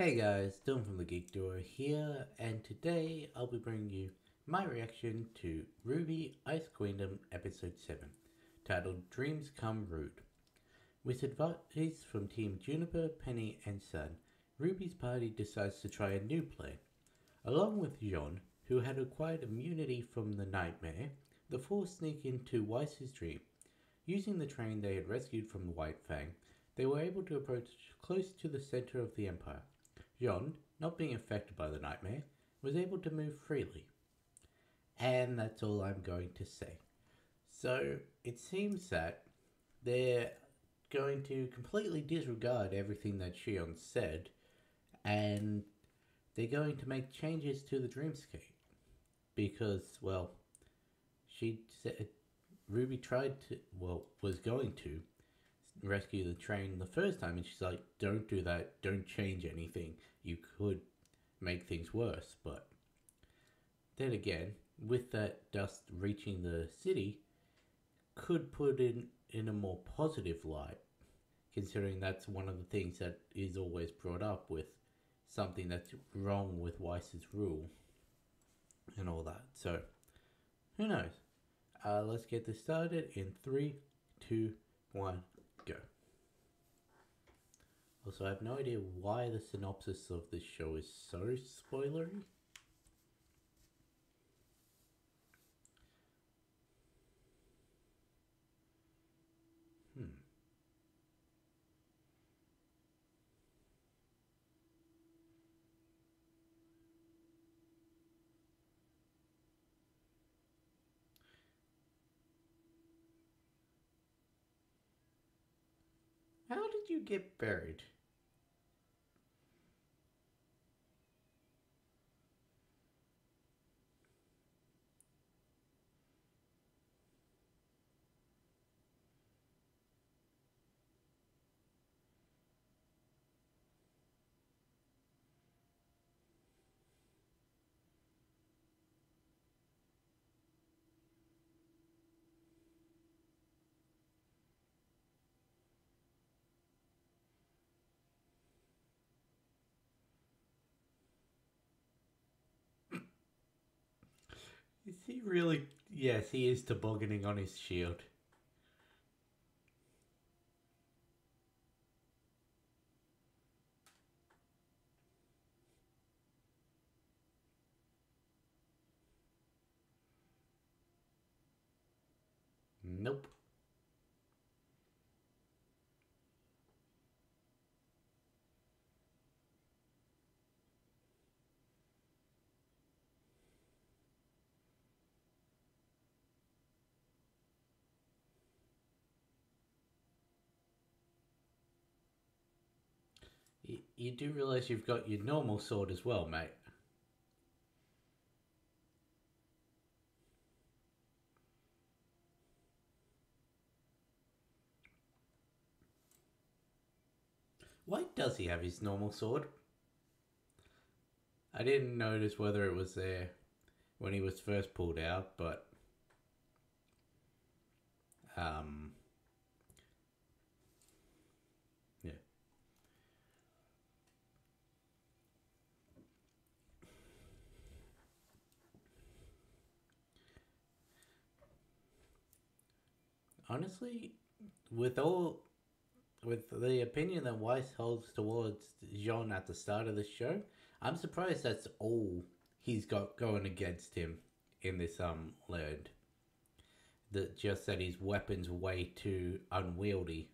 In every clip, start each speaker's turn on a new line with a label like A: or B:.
A: Hey guys, Dylan from the Geek Duo here, and today I'll be bringing you my reaction to RWBY Ice Queendom Episode 7, titled Dreams Come Rude. With advice from Team Juniper, Penny, and Sun, Ruby's party decides to try a new plan. Along with Jaune, who had acquired immunity from the nightmare, the four sneak into Weiss's dream. Using the train they had rescued from the White Fang, they were able to approach close to the center of the Empire. Jaune, not being affected by the nightmare, was able to move freely. And that's all I'm going to say. So it seems that they're going to completely disregard everything that Shion said, and they're going to make changes to the dreamscape. Because, well, she said Ruby tried to, well, was going to rescue the train the first time, and she's like, "Don't do that. Don't change anything. You could make things worse." But then again, with that dust reaching the city, could put in in a more positive light, considering that's one of the things that is always brought up with something that's wrong with Weiss's rule and all that. So, who knows? Uh, let's get this started in three, two, one. Also, I have no idea why the synopsis of this show is so spoilery. Hmm. How did you get buried? Is he really? Yes, he is tobogganing on his shield. Nope. You, do realize you've got your normal sword as well, mate. Why does he have his normal sword? I didn't notice whether it was there when he was first pulled out, but um Honestly, with all with the opinion that Weiss holds towards Jaune at the start of the show, I'm surprised that's all he's got going against him in this um land. That just that his weapon's way too unwieldy.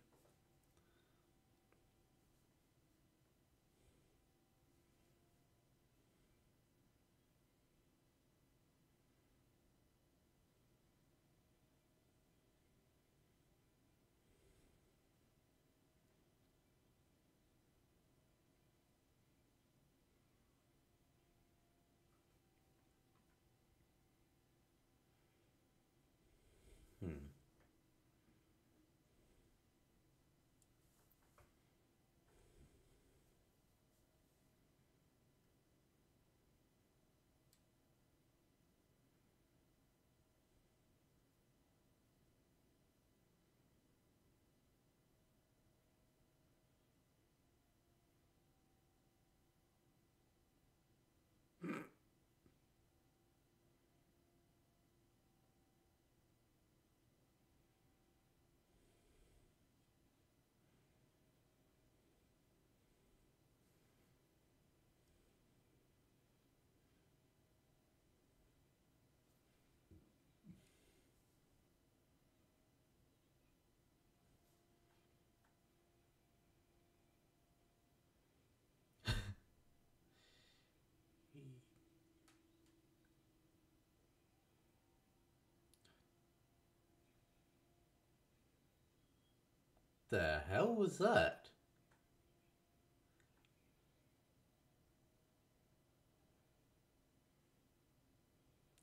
A: The hell was that?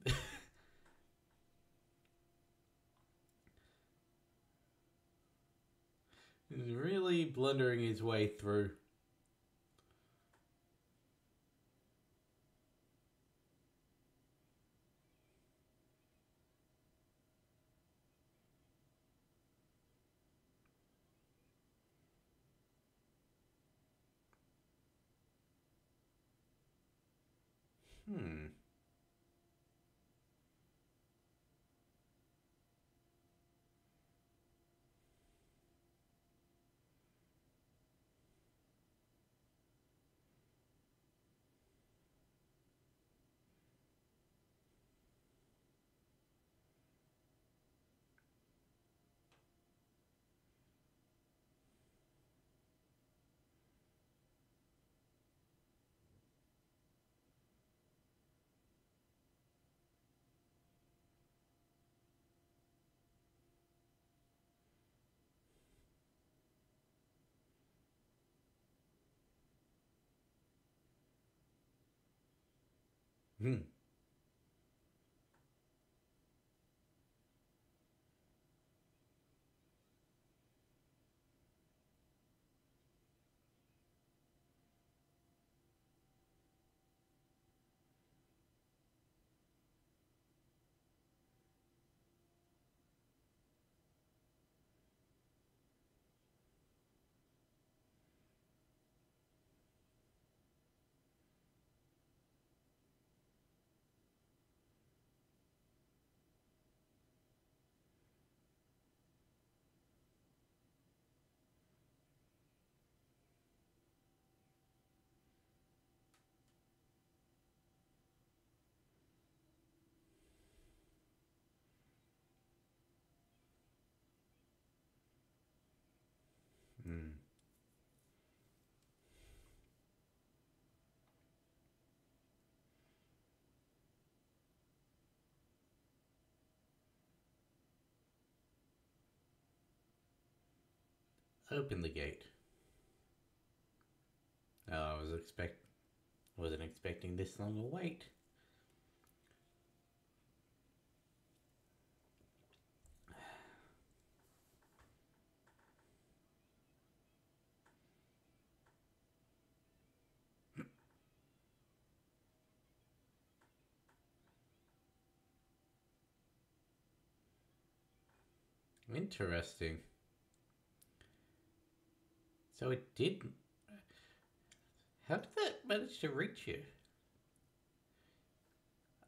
A: He's really blundering his way through. Hmm. Hmm. Open the gate. Oh, I was expect wasn't expecting this long a wait. Interesting. So it did. How did that manage to reach you?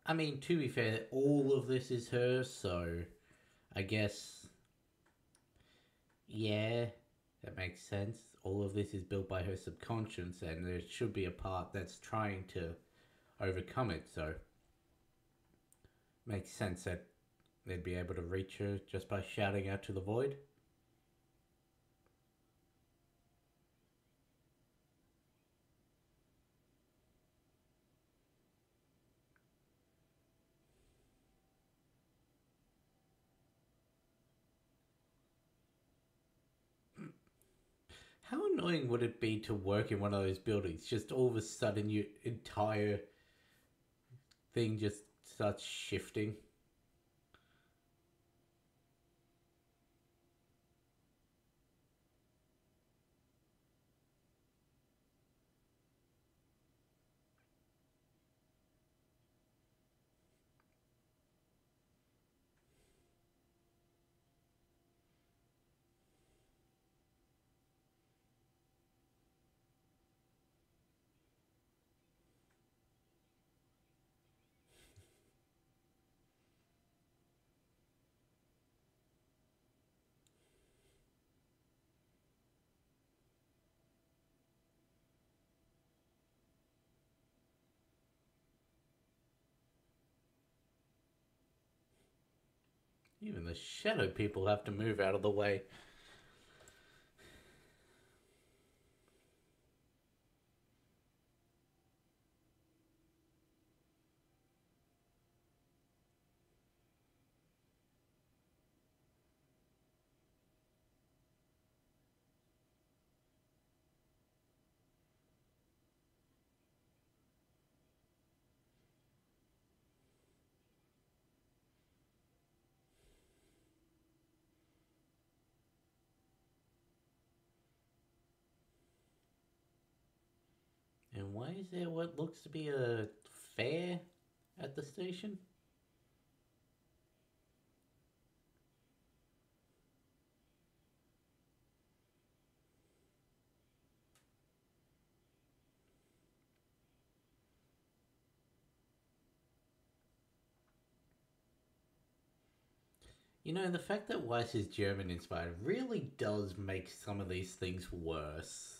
A: I mean, to be fair, all of this is her, so I guess. Yeah, that makes sense. All of this is built by her subconscious, and there should be a part that's trying to overcome it, so. Makes sense that they'd be able to reach her just by shouting out to the void. How annoying would it be to work in one of those buildings? Just all of a sudden, your entire thing just starts shifting. Even the shadow people have to move out of the way. And why is there what looks to be a fair at the station? You know, the fact that Weiss is German inspired really does make some of these things worse.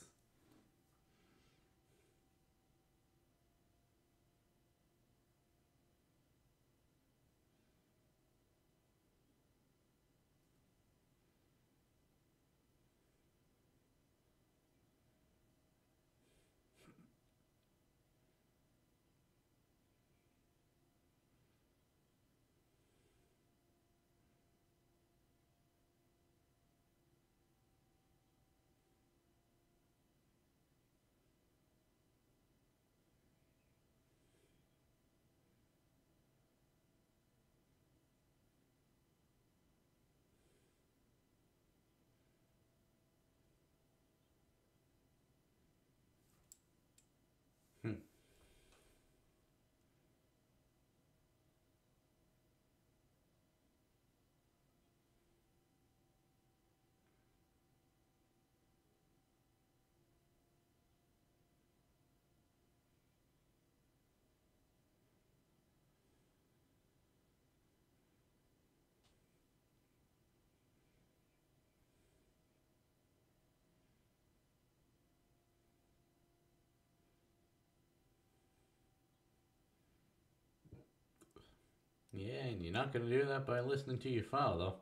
A: Yeah, and you're not going to do that by listening to your father.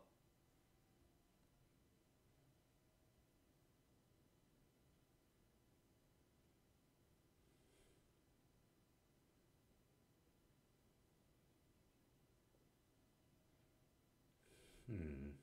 A: Hmm.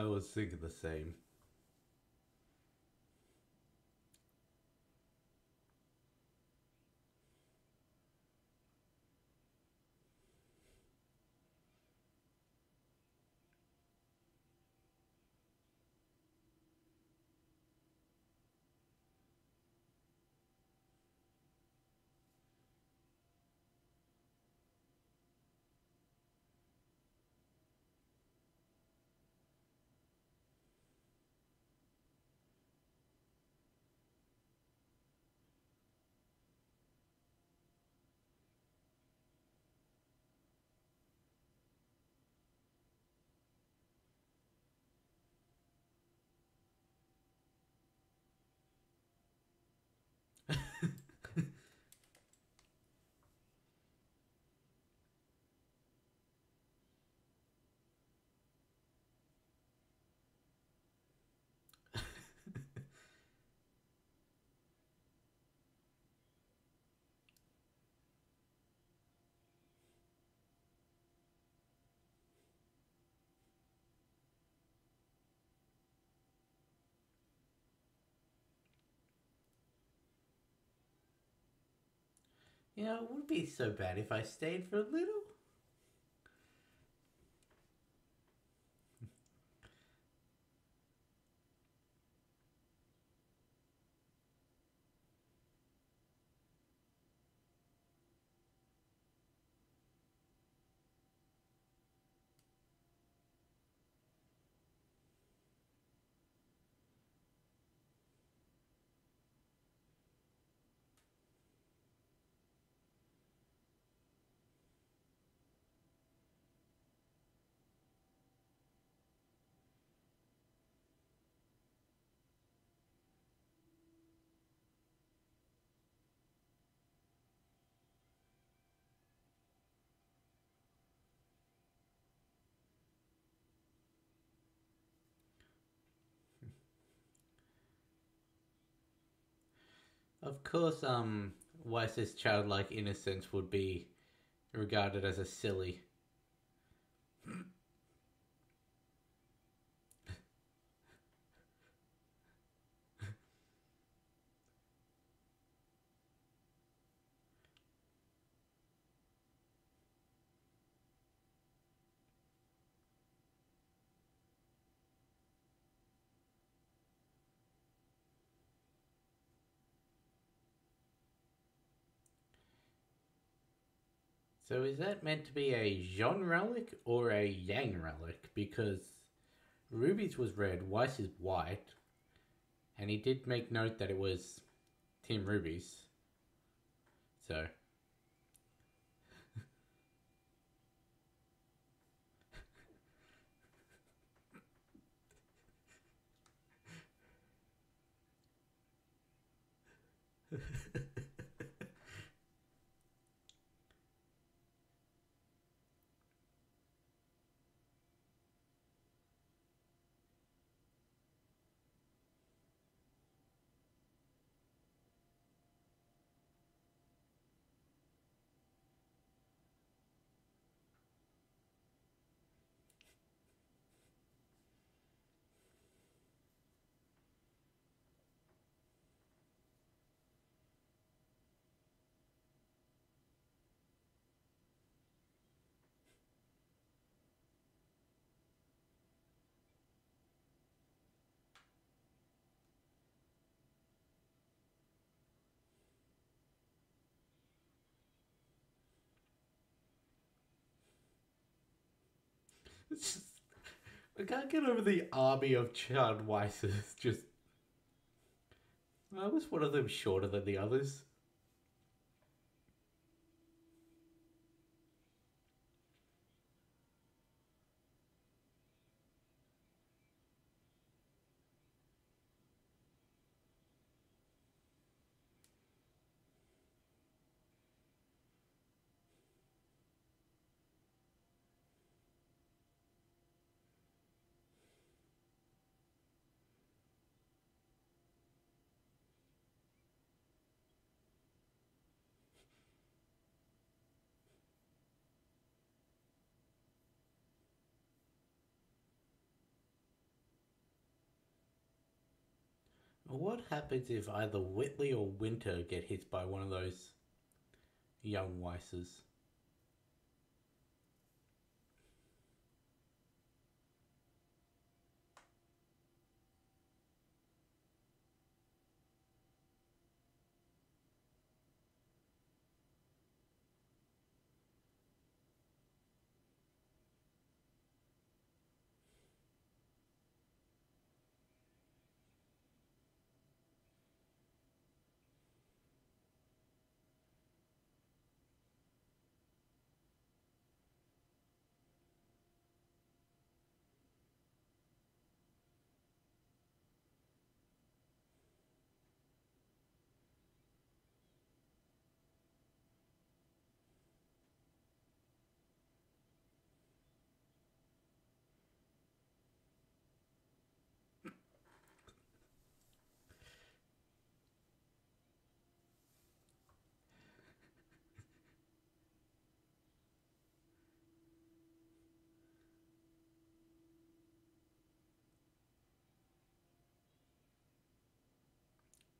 A: I was thinking the same. You know, it wouldn't be so bad if I stayed for a little. Of course, um, Weiss's childlike innocence would be regarded as a silly. So is that meant to be a Jaune relic or a Yang relic? Because Ruby's was red, Weiss is white, and he did make note that it was Team Ruby's. So. I can't get over the army of Chad Weisses. Just. Why was one of them shorter than the others? What happens if either Whitley or Winter get hit by one of those young Weisses?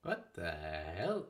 A: What the hell?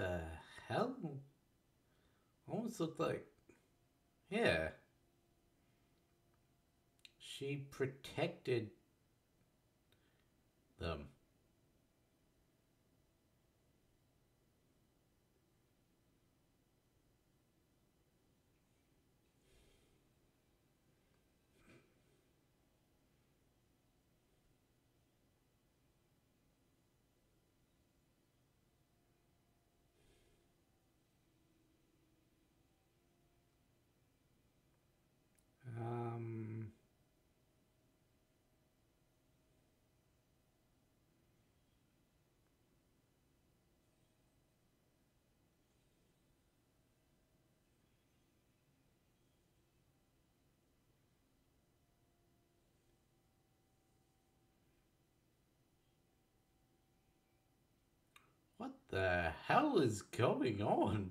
A: The hell? Almost looked like. Yeah. She protected them. What the hell is going on?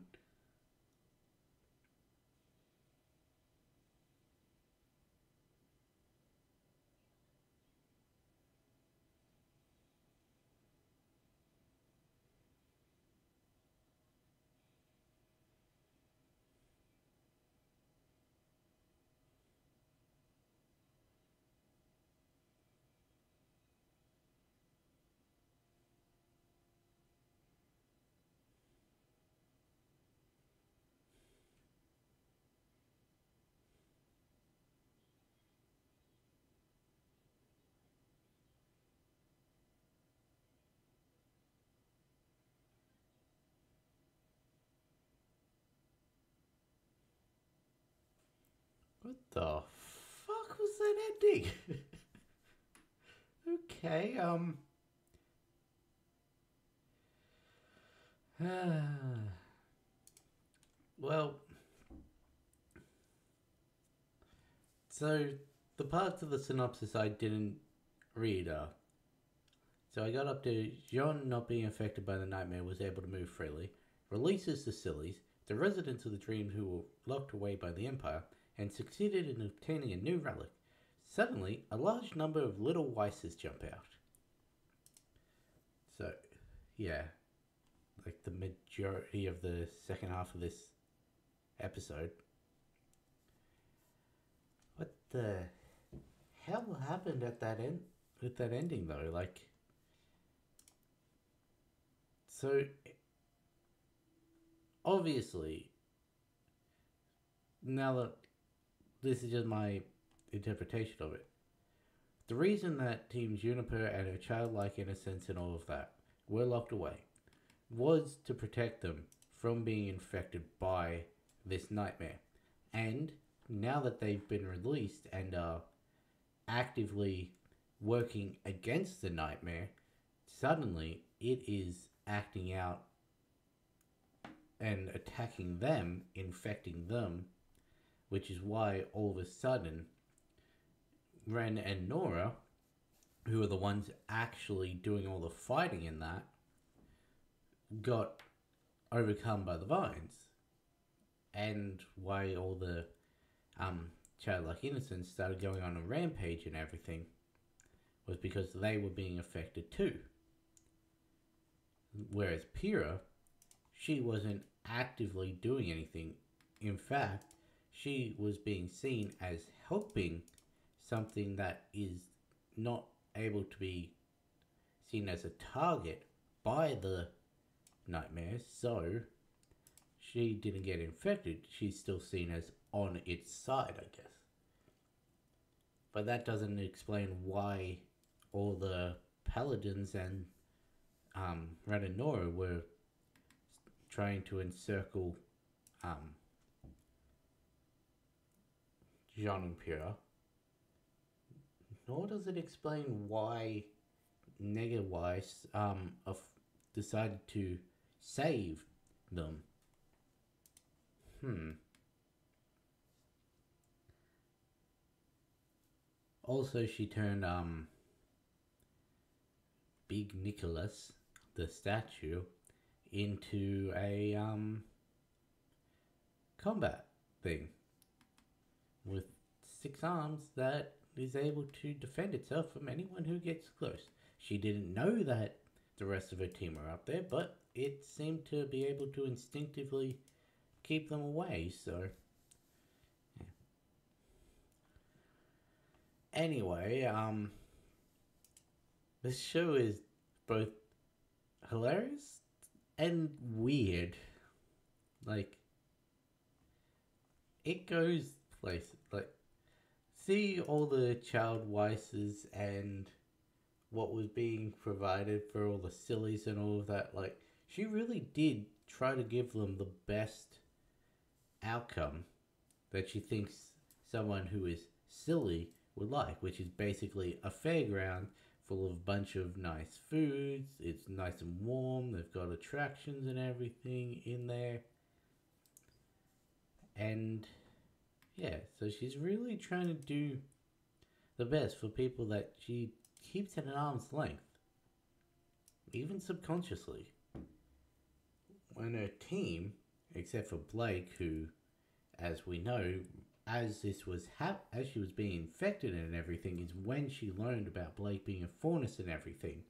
A: What the fuck was that ending? okay, um. well, so the parts of the synopsis I didn't read are. So I got up to Jaune not being affected by the nightmare was able to move freely, releases the sillies, the residents of the dream who were locked away by the Empire, and succeeded in obtaining a new relic. Suddenly, a large number of little Weisses jump out. So, yeah, like the majority of the second half of this episode. What the hell happened at that end? With that ending though, like, so obviously, now that this is just my interpretation of it. The reason that Team Juniper and her childlike innocence and all of that were locked away was to protect them from being infected by this nightmare. And now that they've been released and are actively working against the nightmare, suddenly it is acting out and attacking them, infecting them which is why all of a sudden Ren and Nora, who are the ones actually doing all the fighting in that, got overcome by the vines. And why all the um, childlike innocence started going on a rampage and everything was because they were being affected too. Whereas Pyrrha, she wasn't actively doing anything. In fact, she was being seen as helping something that is not able to be seen as a target by the nightmare, so she didn't get infected. She's still seen as on its side, I guess. But that doesn't explain why all the paladins and um, Nora were trying to encircle um, Jaune Pyrrha, nor does it explain why Negawise um, decided to save them. Hmm. Also, she turned um, Big Nicholas, the statue, into a um, combat thing with six arms that is able to defend itself from anyone who gets close. She didn't know that the rest of her team were up there, but it seemed to be able to instinctively keep them away, so. Yeah. Anyway, um, this show is both hilarious and weird. Like, it goes places. Like, see all the child Weisses and what was being provided for all the sillies and all of that. Like, she really did try to give them the best outcome that she thinks someone who is silly would like, which is basically a fairground full of a bunch of nice foods. It's nice and warm. They've got attractions and everything in there. And yeah, so she's really trying to do the best for people that she keeps at an arm's length, even subconsciously. When her team, except for Blake, who, as we know, as this was hap- as she was being infected and everything, is when she learned about Blake being a faunus and everything.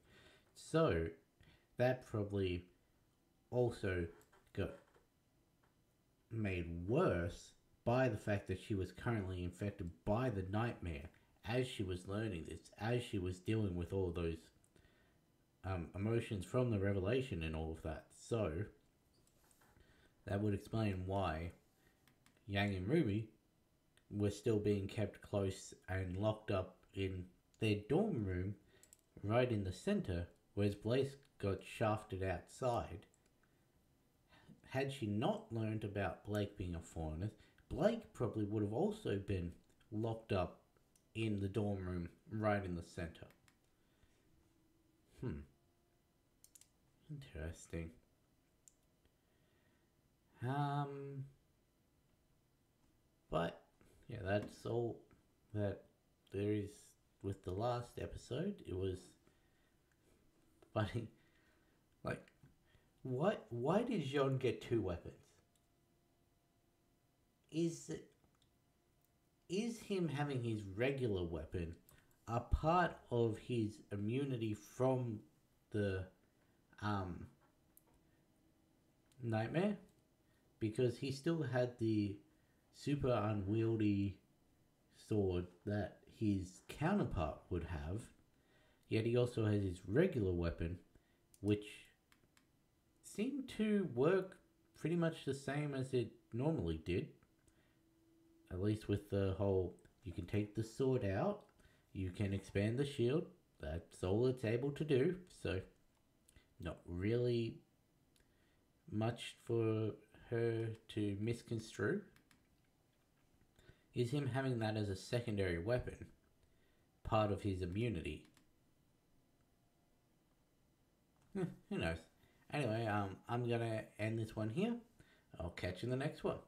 A: So that probably also got made worse by the fact that she was currently infected by the nightmare as she was learning this, as she was dealing with all those um, emotions from the revelation and all of that. So, that would explain why Yang and Ruby were still being kept close and locked up in their dorm room right in the center, whereas Blake got shafted outside. Had she not learned about Blake being a foreigner, Blake probably would have also been locked up in the dorm room right in the center. Hmm. Interesting. Um, but yeah, that's all that there is with the last episode. It was funny. Like, what? Why did Jaune get two weapons? Is is him having his regular weapon a part of his immunity from the um, nightmare? Because he still had the super unwieldy sword that his counterpart would have, yet he also has his regular weapon, which seemed to work pretty much the same as it normally did at least with the whole you can take the sword out, you can expand the shield. That's all it's able to do. So, not really much for her to misconstrue. Is him having that as a secondary weapon part of his immunity? Hmm, who knows? Anyway, um, I'm gonna end this one here. I'll catch you in the next one.